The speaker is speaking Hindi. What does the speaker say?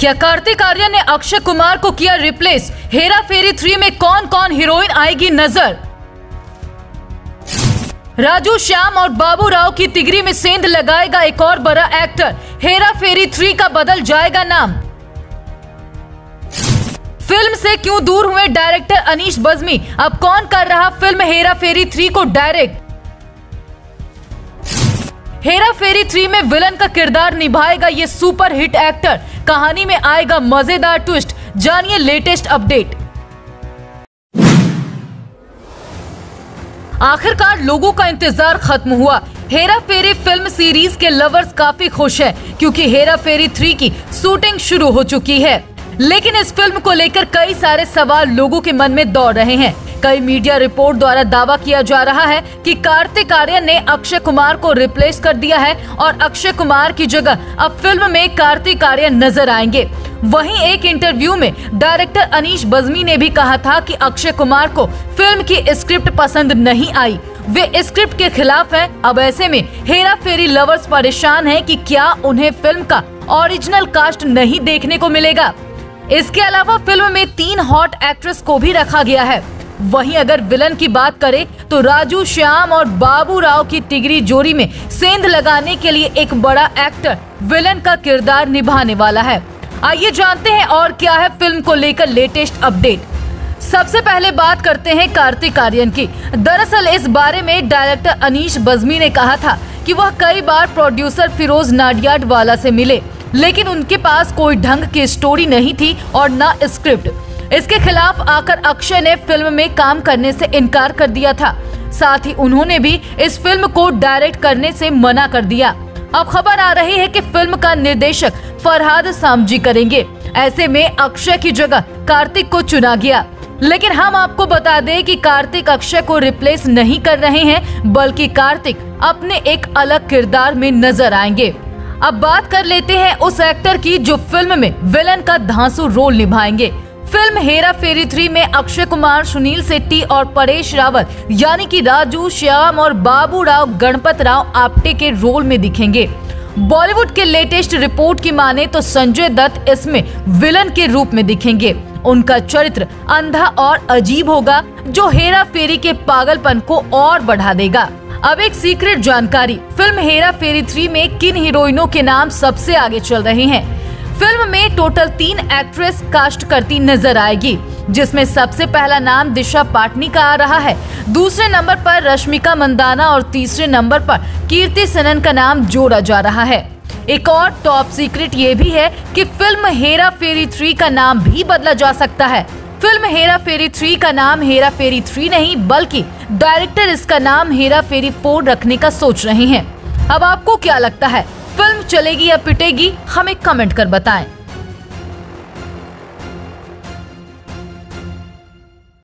क्या कार्तिक आर्यन ने अक्षय कुमार को किया रिप्लेस हेरा फेरी थ्री में कौन कौन हीरोइन आएगी नज़र? राजू, श्याम और बाबू राव की तिगरी में सेंध लगाएगा एक और बड़ा एक्टर हेरा फेरी थ्री का बदल जाएगा नाम। फ़िल्म से क्यों दूर हुए डायरेक्टर अनीश बज्मी? अब कौन कर रहा फ़िल्म हेरा फेरी थ्री को डायरेक्ट हेरा फेरी थ्री में विलन का किरदार निभाएगा ये सुपर हिट एक्टर कहानी में आएगा मज़ेदार ट्विस्ट जानिए लेटेस्ट अपडेट आखिरकार लोगों का इंतज़ार खत्म हुआ। हेरा फेरी फ़िल्म सीरीज़ के लवर्स काफ़ी खुश हैं, क्योंकि हेरा फेरी थ्री की शूटिंग शुरू हो चुकी है। लेकिन इस फ़िल्म को लेकर कई सारे सवाल लोगों के मन में दौड़ रहे हैं। कई मीडिया रिपोर्ट द्वारा दावा किया जा रहा है कि कार्तिक आर्यन ने अक्षय कुमार को रिप्लेस कर दिया है और अक्षय कुमार की जगह अब फ़िल्म में कार्तिक आर्यन नज़र आएँगे। वहीं एक इंटरव्यू में डायरेक्टर अनीश बज्मी ने भी कहा था कि अक्षय कुमार को फ़िल्म की स्क्रिप्ट पसंद नहीं आई। वे स्क्रिप्ट के खिलाफ हैं। अब ऐसे में हेरा फेरी लवर्स परेशान हैं कि क्या उन्हें फ़िल्म का ओरिजिनल कास्ट नहीं देखने को मिलेगा। इसके अलावा फ़िल्म में तीन हॉट एक्ट्रेस को भी रखा गया है। वहीं अगर विलन की बात करें तो राजू, श्याम और बाबू राव की तिगरी जोड़ी में सेंध लगाने के लिए एक बड़ा एक्टर विलन का किरदार निभाने वाला है। आइए जानते हैं और क्या है फ़िल्म को लेकर लेटेस्ट अपडेट। सबसे पहले बात करते हैं कार्तिक आर्यन की। दरअसल इस बारे में डायरेक्टर अनीश बज्मी ने कहा था कि वह कई बार प्रोड्यूसर फिरोज नाडियाड वाला से मिले। लेकिन उनके पास कोई ढंग की स्टोरी नहीं थी और न स्क्रिप्ट इसके खिलाफ आकर अक्षय ने फ़िल्म में काम करने से इनकार कर दिया था। साथ ही उन्होंने भी इस फ़िल्म को डायरेक्ट करने से मना कर दिया। अब खबर आ रही है कि फ़िल्म का निर्देशक फरहाद सामजी करेंगे। ऐसे में अक्षय की जगह कार्तिक को चुना गया। लेकिन हम आपको बता दें कि कार्तिक अक्षय को रिप्लेस नहीं कर रहे हैं, बल्कि कार्तिक अपने एक अलग किरदार में नज़र आएँगे। अब बात कर लेते हैं उस एक्टर की जो फ़िल्म में विलन का धांसू रोल निभाएँगे। फ़िल्म हेरा फेरी थ्री में अक्षय कुमार, सुनील शेट्टी और परेश रावत यानी कि राजू, श्याम और बाबू राव, गणपत राव आपटे के रोल में दिखेंगे। बॉलीवुड के लेटेस्ट रिपोर्ट की माने तो संजय दत्त इसमें विलन के रूप में दिखेंगे। उनका चरित्र अंधा और अजीब होगा, जो हेरा फेरी के पागलपन को और बढ़ा देगा। अब एक सीक्रेट जानकारी। फ़िल्म हेरा फेरी थ्री में किन हीरोइनों के नाम सबसे आगे चल रहे हैं? फ़िल्म में टोटल तीन एक्ट्रेस कास्ट करती नज़र आएगी, जिसमें सबसे पहला नाम दिशा पाटनी का आ रहा है। दूसरे नंबर पर रश्मिका मंदाना और तीसरे नंबर पर कीर्ति सनन का नाम जोड़ा जा रहा है। एक और टॉप सीक्रेट ये भी है कि फ़िल्म हेरा फेरी थ्री का नाम भी बदला जा सकता है। फ़िल्म हेरा फेरी थ्री का नाम हेरा फेरी थ्री नहीं, बल्कि डायरेक्टर इसका नाम हेरा फेरी फोर रखने का सोच रहे हैं। अब आपको क्या लगता है, फ़िल्म चलेगी या पिटेगी, हमें कमेंट कर बताएँ।